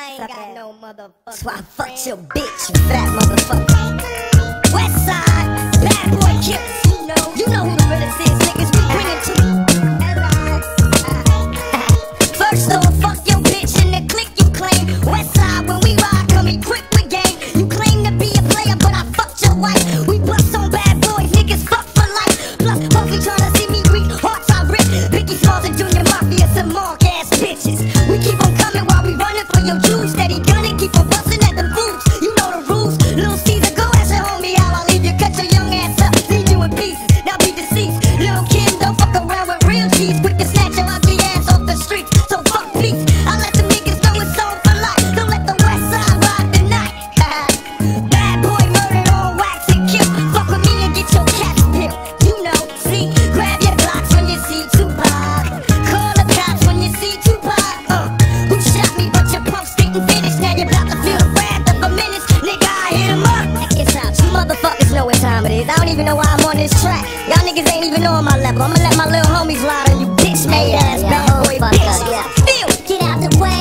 I ain't got no motherfucker. So I fucked your bitch, fat motherfucker. Westside, bad boy killers. my lap. I'ma let my little homies ride on you, bitch made ass. Bad boy, bitch. Uh, Feel, get out the way.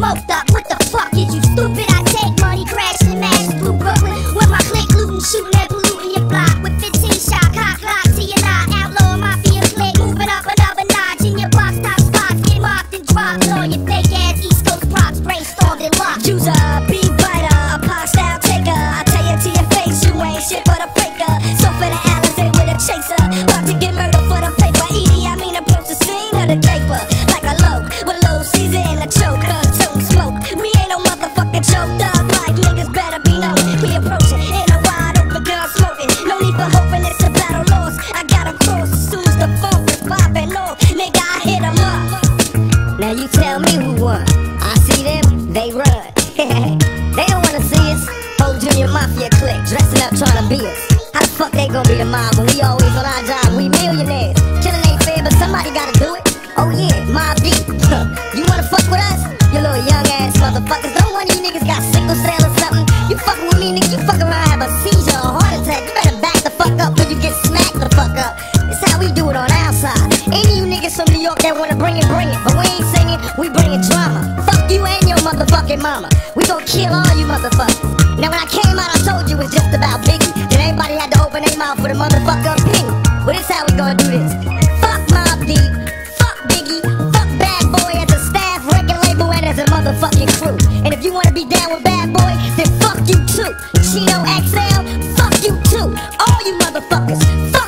smoked up. What the fuck is you stupid? mafia clique dressing up trying to beat us. How the fuck they gonna be the mob when we always on our job? We millionaires. Killing ain't fair, but somebody gotta do it. Oh yeah, mob deep. you wanna fuck with us? You little young ass motherfuckers. Don't one of you niggas got sickle cell or something. You fucking with me, nigga. You fuck around, have a seizure or heart attack. You better back the fuck up when you get smacked the fuck up. It's how we do it on our side. Any you niggas from New York that wanna bring it, bring it. But we ain't singing, we bringing drama. Fuck you and your motherfucking mama. We gon' kill all you motherfuckers. Now when I with a motherfucker pink. Well, this how we gonna do this. Fuck Mobb Deep, fuck Biggie, fuck Bad Boy as a staff, record label, and as a motherfucking crew. And if you wanna be down with Bad Boy, then fuck you too. Chino XL, fuck you too. All you motherfuckers, fuck